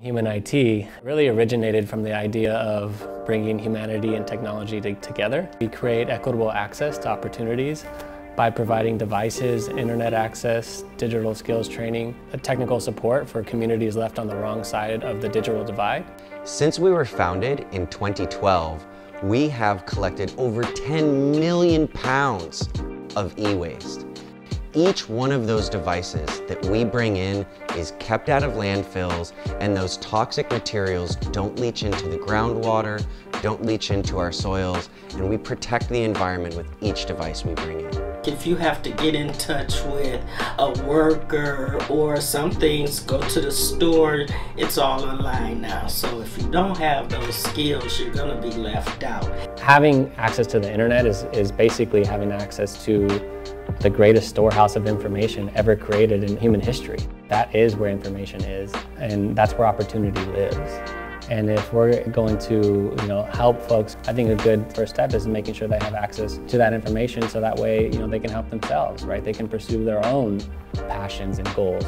Human-I-T really originated from the idea of bringing humanity and technology to together. We create equitable access to opportunities by providing devices, internet access, digital skills training, technical support for communities left on the wrong side of the digital divide. Since we were founded in 2012, we have collected over 10 million pounds of e-waste. Each one of those devices that we bring in is kept out of landfills and those toxic materials don't leach into the groundwater, don't leach into our soils, and we protect the environment with each device we bring in. If you have to get in touch with a worker or some things, go to the store, it's all online now. So if you don't have those skills, you're gonna be left out. Having access to the internet is, is basically having access to the greatest storehouse of information ever created in human history. That is where information is, and that's where opportunity lives. And if we're going to, you know, help folks, I think a good first step is making sure they have access to that information so that way, you know, they can help themselves, right? They can pursue their own passions and goals.